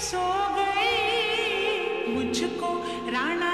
सो गई। मुझको राणा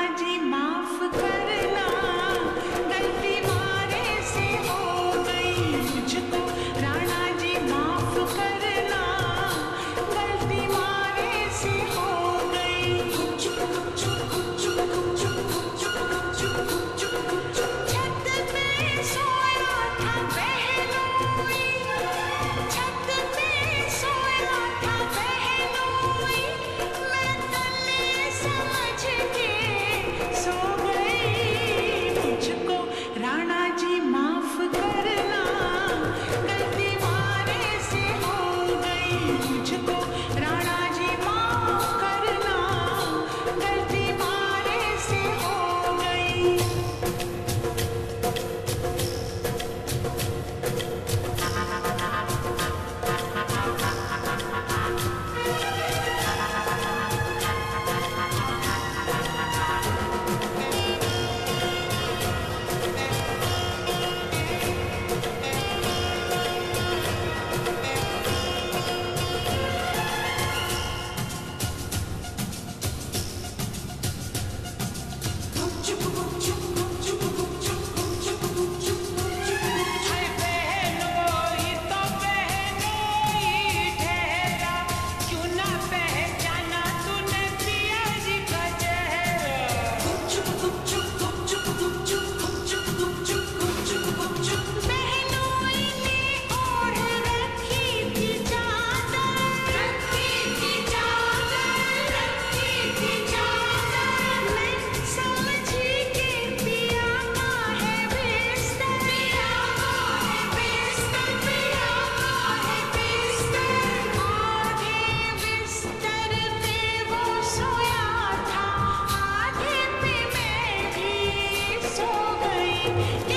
Yeah.